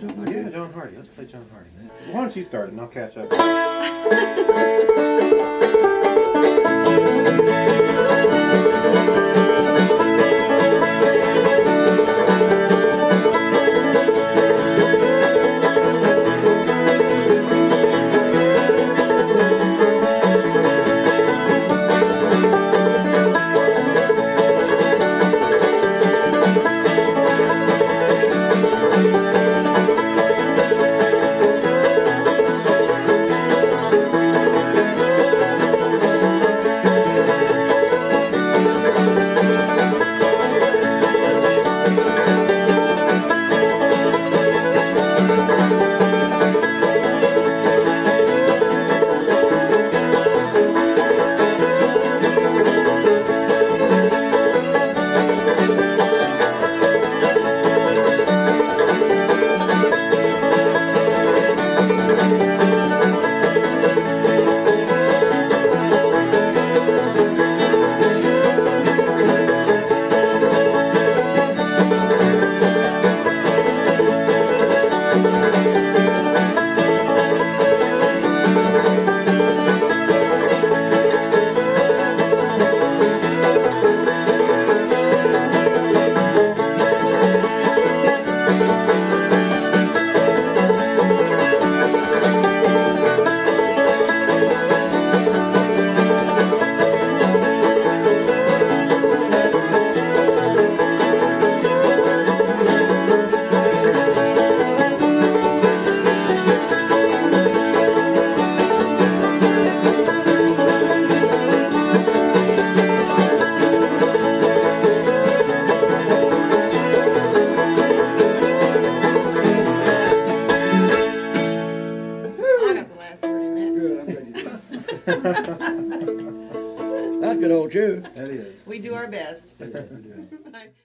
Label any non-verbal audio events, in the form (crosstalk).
John Hardy? Yeah, John Hardy. Let's play John Hardy. Why don't you start and I'll catch up. (laughs) (laughs) That's good old chew. That is. We do our best. Yeah, you're doing (laughs) it.